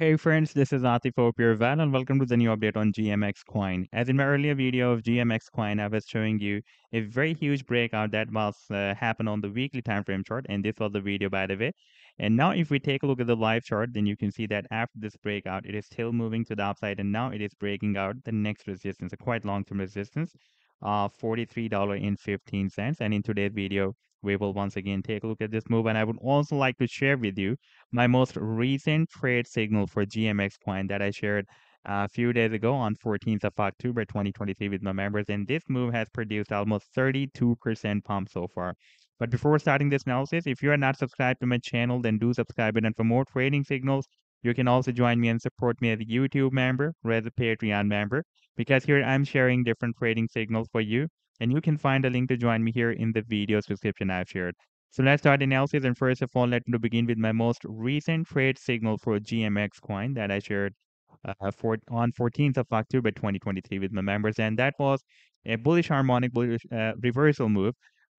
Hey friends, this is Atif Opirval and welcome to the new update on GMX Coin. As in my earlier video of GMX Coin, I was showing you a very huge breakout that was uh, happened on the weekly time frame chart and this was the video by the way. And now if we take a look at the live chart, then you can see that after this breakout, it is still moving to the upside and now it is breaking out the next resistance, a quite long-term resistance of $43.15. And in today's video, we will once again take a look at this move. And I would also like to share with you my most recent trade signal for GMX coin that I shared a few days ago on 14th of October 2023 with my members. And this move has produced almost 32% pump so far. But before starting this analysis, if you are not subscribed to my channel, then do subscribe it. And for more trading signals, you can also join me and support me as a YouTube member or as a Patreon member because here I'm sharing different trading signals for you and you can find a link to join me here in the video's description I've shared. So let's start analysis and first of all, let me begin with my most recent trade signal for GMX coin that I shared uh, for on 14th of October 2023 with my members and that was a bullish harmonic bullish uh, reversal move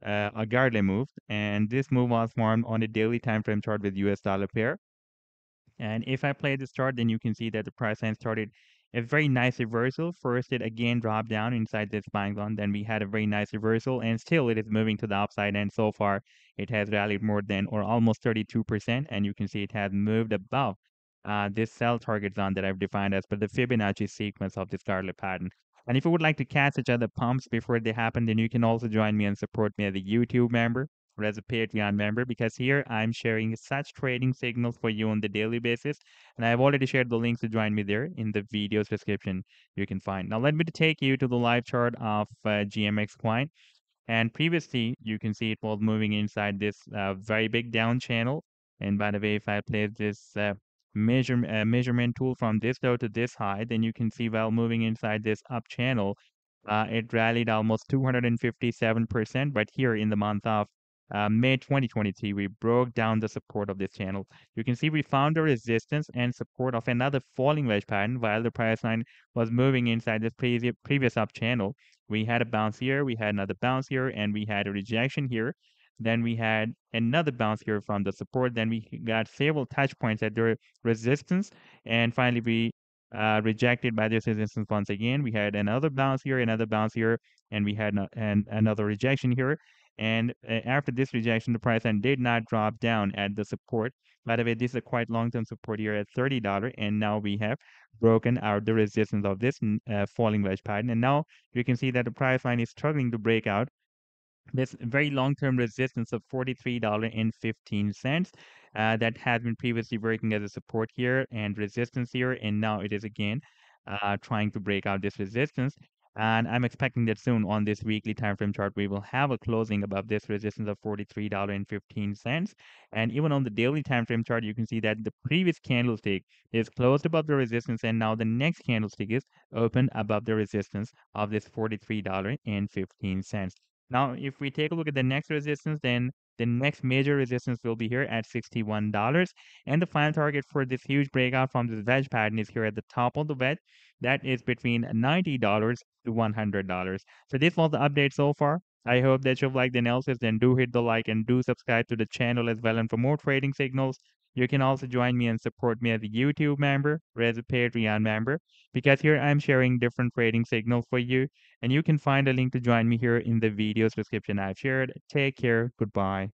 uh, a Gartley move and this move was formed on a daily time frame chart with US dollar pair and if I play this chart then you can see that the price line started a very nice reversal. First, it again dropped down inside this buying zone. Then we had a very nice reversal, and still it is moving to the upside. And so far, it has rallied more than or almost 32%. And you can see it has moved above uh, this sell target zone that I've defined as but the Fibonacci sequence of this Gartley pattern. And if you would like to catch each other pumps before they happen, then you can also join me and support me as a YouTube member or as a Patreon member because here I'm sharing such trading signals for you on the daily basis. And I've already shared the links to join me there in the video's description you can find. Now let me take you to the live chart of uh, GMX Coin. And previously, you can see it was moving inside this uh, very big down channel. And by the way, if I place this uh, measure, uh, measurement tool from this low to this high, then you can see while moving inside this up channel, uh, it rallied almost 257%. But here in the month of uh, May 2023, we broke down the support of this channel. You can see we found the resistance and support of another falling wedge pattern while the price line was moving inside this previous, previous up channel. We had a bounce here, we had another bounce here, and we had a rejection here. Then we had another bounce here from the support. Then we got several touch points at the resistance. And finally, we uh, rejected by this resistance once again. We had another bounce here, another bounce here, and we had another rejection here. And uh, after this rejection, the price line did not drop down at the support. By the way, this is a quite long-term support here at $30. And now we have broken out the resistance of this uh, falling wedge pattern. And now you can see that the price line is struggling to break out this very long-term resistance of $43.15 uh, that has been previously working as a support here and resistance here. And now it is again uh, trying to break out this resistance. And I'm expecting that soon on this weekly time frame chart, we will have a closing above this resistance of $43.15. And even on the daily time frame chart, you can see that the previous candlestick is closed above the resistance. And now the next candlestick is open above the resistance of this $43.15. Now, if we take a look at the next resistance, then the next major resistance will be here at $61. And the final target for this huge breakout from this wedge pattern is here at the top of the wedge that is between $90 to $100. So this was the update so far. I hope that you've liked the analysis. Then do hit the like and do subscribe to the channel as well. And for more trading signals, you can also join me and support me as a YouTube member or as a Patreon member because here I'm sharing different trading signals for you. And you can find a link to join me here in the video's description I've shared. Take care. Goodbye.